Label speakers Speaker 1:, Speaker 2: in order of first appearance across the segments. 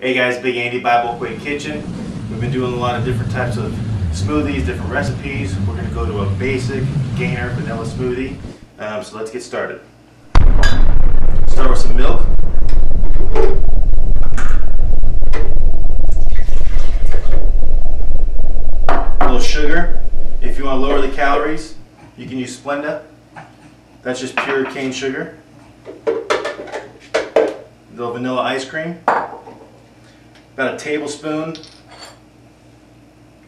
Speaker 1: Hey guys, Big Andy Buy Bulk Whey Kitchen. We've been doing a lot of different types of smoothies, different recipes. We're going to go to a basic gainer vanilla smoothie. Um, so let's get started. Start with some milk. A little sugar. If you want to lower the calories, you can use Splenda. That's just pure cane sugar. A little vanilla ice cream. About a tablespoon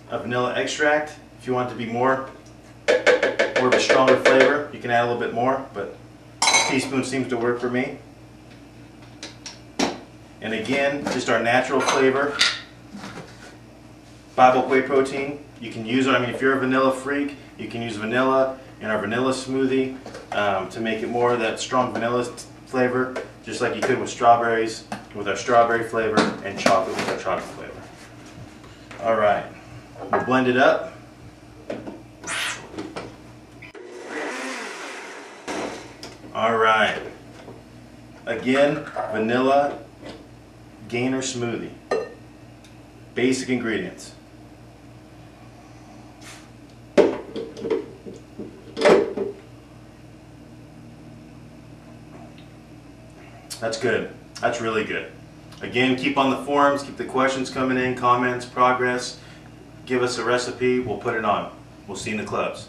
Speaker 1: of vanilla extract. If you want it to be more, more of a stronger flavor, you can add a little bit more, but a teaspoon seems to work for me. And again, just our natural flavor. Buy Bulk whey protein. You can use it, I mean, if you're a vanilla freak, you can use vanilla in our vanilla smoothie um, to make it more of that strong vanilla flavor, just like you could with strawberries, with our strawberry flavor, and chocolate with our chocolate flavor. All right, we'll blend it up. All right, again, vanilla gainer smoothie. Basic ingredients. That's good. That's really good. Again, keep on the forums, keep the questions coming in, comments, progress. Give us a recipe, we'll put it on. We'll see you in the clubs.